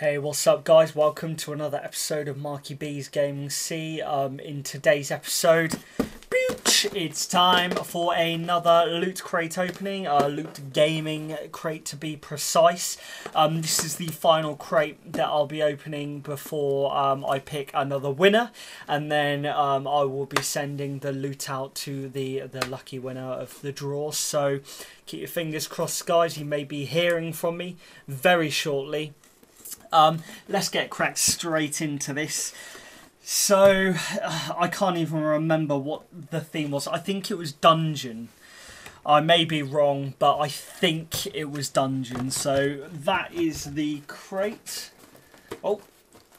Hey, what's up, guys? Welcome to another episode of Marc-E-B's Gaming C. Um, in today's episode, it's time for another loot crate opening, a uh, loot gaming crate to be precise. Um, this is the final crate that I'll be opening before um, I pick another winner, and then um, I will be sending the loot out to the the lucky winner of the draw. So keep your fingers crossed, guys. You may be hearing from me very shortly. Um, let's get cracked straight into this. So, uh, I can't even remember what the theme was. I think it was Dungeon. I may be wrong, but I think it was Dungeon. So, that is the crate. Oh,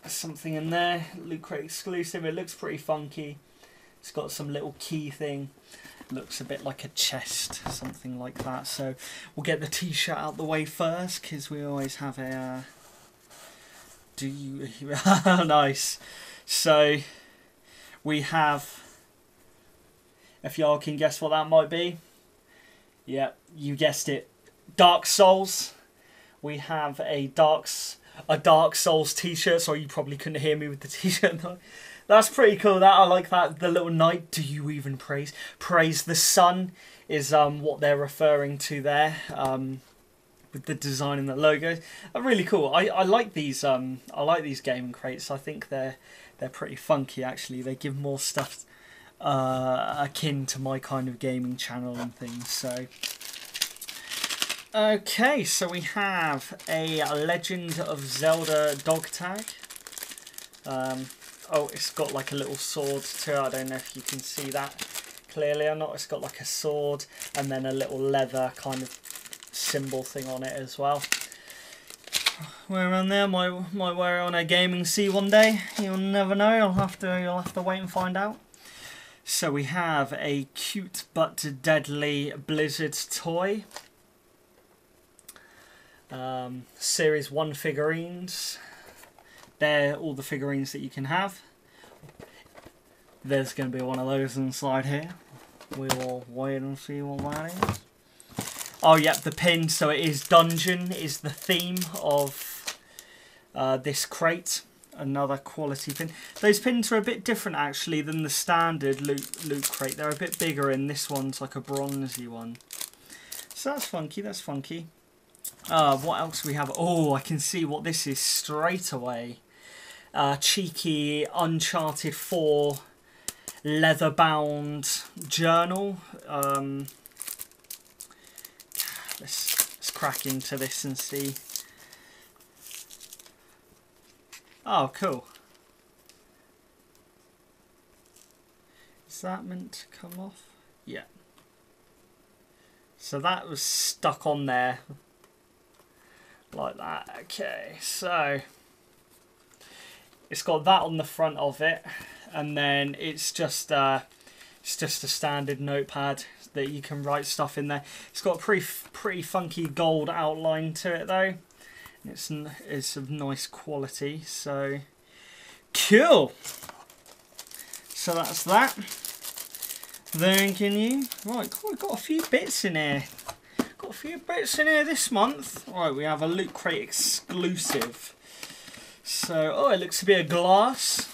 something in there. Loot Crate exclusive. It looks pretty funky. It's got some little key thing. Looks a bit like a chest, something like that. So, we'll get the t shirt out the way first, because we always have a. Uh, do you nice. So we have if y'all can guess what that might be. Yeah you guessed it. Dark souls. We have a darks a dark souls t-shirt. So you probably couldn't hear me with the t-shirt. That's pretty cool that. I like that the little knight. Do you even praise? Praise the sun is um what they're referring to there. Um with the design and the logo are really cool. I, I like these um I like these gaming crates. I think they're they're pretty funky actually. They give more stuff uh, akin to my kind of gaming channel and things. So okay, so we have a Legend of Zelda dog tag. Um, oh, it's got like a little sword too. I don't know if you can see that clearly or not. It's got like a sword and then a little leather kind of symbol thing on it as well. We're on there, might might wear it on a gaming C one day. You'll never know. You'll have to you'll have to wait and find out. So we have a cute but deadly Blizzard toy. Um, series 1 figurines. They're all the figurines that you can have. There's going to be one of those inside here. We will wait and see what that is. Oh, yep, the pin. So it is Dungeon is the theme of uh, this crate. Another quality pin. Those pins are a bit different, actually, than the standard loot, loot crate. They're a bit bigger, and this one's like a bronzy one. So that's funky, that's funky. Uh, what else we have? Oh, I can see what this is straight away. Uh, cheeky Uncharted 4 leather-bound journal. Um, Let's, let's crack into this and see. Oh, cool. Is that meant to come off? Yeah. So that was stuck on there. Like that. Okay, so... It's got that on the front of it. And then it's just... Uh, it's just a standard notepad that you can write stuff in there. It's got a pretty, pretty funky gold outline to it though. It's, it's of nice quality, so cool. So that's that. Then can you, right, cool, we've got a few bits in here. Got a few bits in here this month. Right, we have a Loot Crate exclusive. So, oh, it looks to be a glass.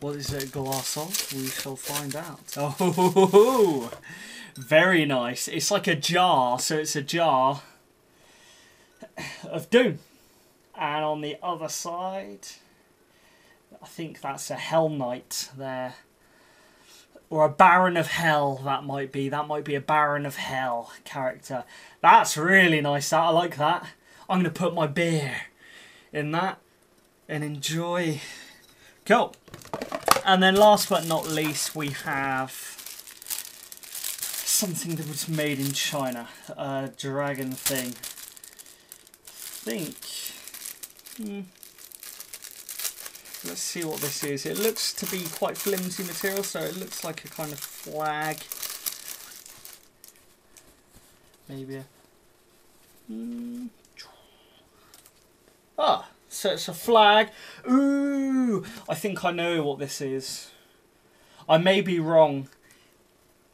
What is it glass of? We shall find out. Oh, very nice. It's like a jar, so it's a jar of Doom. And on the other side, I think that's a Hell Knight there. Or a Baron of Hell, that might be. That might be a Baron of Hell character. That's really nice, that. I like that. I'm going to put my beer in that and enjoy. Cool. And then last but not least, we have something that was made in China. A dragon thing. I think... Hmm. Let's see what this is. It looks to be quite flimsy material, so it looks like a kind of flag. Maybe a... Hmm. Ah, so it's a flag. Ooh, I think I know what this is. I may be wrong.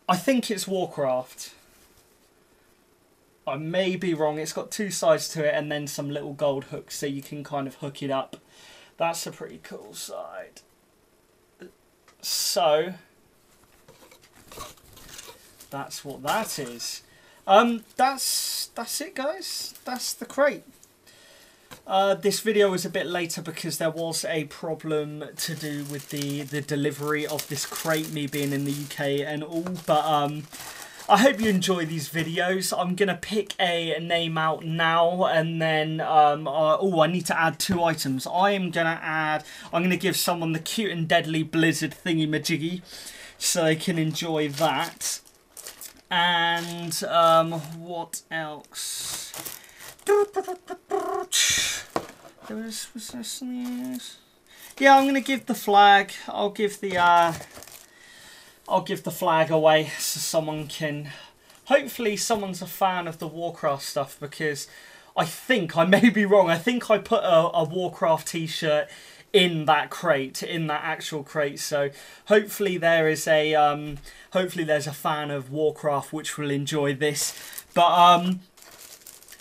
I think it's Warcraft. I may be wrong. It's got two sides to it and then some little gold hooks so you can kind of hook it up. That's a pretty cool side. So, that's what that is. Um, that's that's it, guys. That's the crate. Uh, this video was a bit later because there was a problem to do with the the delivery of this crate, me being in the UK and all. But um, I hope you enjoy these videos. I'm going to pick a name out now and then, um, uh, oh, I need to add two items. I am going to add, I'm going to give someone the cute and deadly blizzard thingy majiggy so they can enjoy that. And um, what else? There was, was? Yeah, I'm to give the flag. I'll give the... Uh, I'll give the flag away so someone can... Hopefully someone's a fan of the Warcraft stuff because I think, I may be wrong, I think I put a, a Warcraft t-shirt in that crate, in that actual crate. So hopefully there is a, um, hopefully there's a fan of Warcraft which will enjoy this. But um,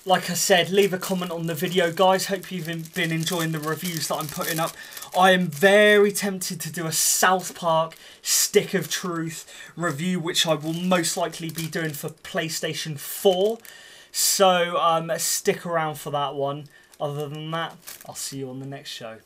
like I said, leave a comment on the video, guys. Hope you've been enjoying the reviews that I'm putting up. I am very tempted to do a South Park Stick of Truth review, which I will most likely be doing for PlayStation 4. So um, stick around for that one. Other than that, I'll see you on the next show.